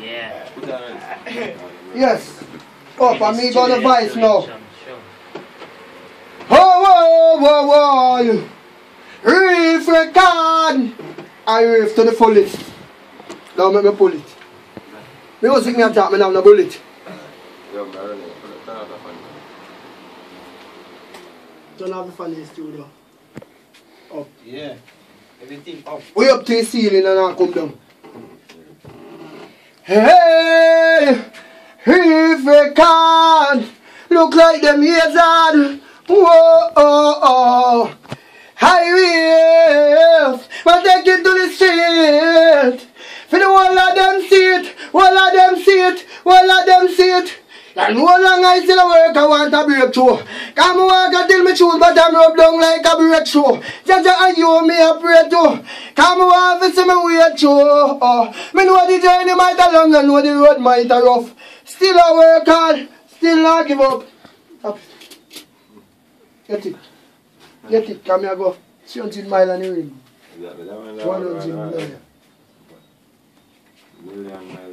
Yeah. Yes. Up, and me got the voice now. Sure, sure. Oh, whoa, whoa, whoa. Reef record. I reef to the fullest. Now make me pull it. Music me attack me now, no bullet. Turn off the fan in the studio. Up. Yeah. Everything up. We up to the ceiling and I come down. Hey, if we can look like them hazard. Whoa, oh, oh. High wheels, but take it to the street. For the whole of them see it, whole of them see it, whole of them see it. And no long I still a work, I want a breakthrough. Come walk until me choose, but I'm rub down like a breakthrough. Jaja and you me a pray to. Come walk to see me wait through. Oh, oh. me know the journey might a long, I know the road might a rough. Still a work hard, still not give up. Up. Get it. Get it, come here go. 300 mile on the ring. 100 mile. Million miles.